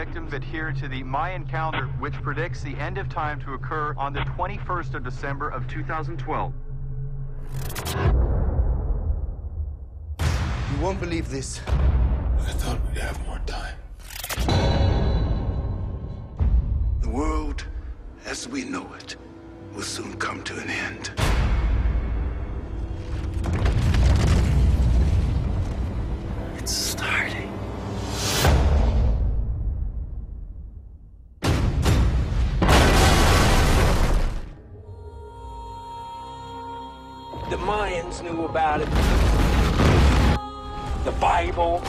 adhere to the Mayan calendar, which predicts the end of time to occur on the 21st of December of 2012. You won't believe this. I thought we'd have more time. The world, as we know it, will soon come to an end. The Mayans knew about it. The Bible.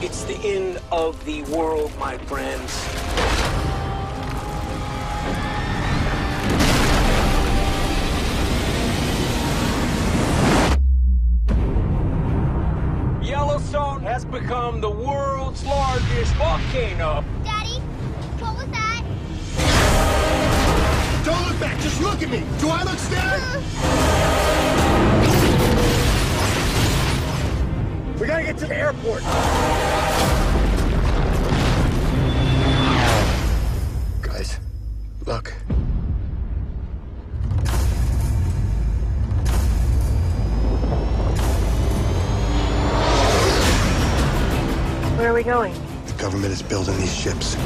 It's the end of the world, my friends. Yellowstone has become the world's largest volcano. Daddy, what was that? Don't look back, just look at me. Do I look scared? Uh, We gotta get to the airport. Guys, look. Where are we going? The government is building these ships.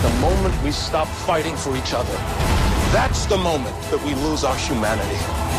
The moment we stop fighting for each other, that's the moment that we lose our humanity.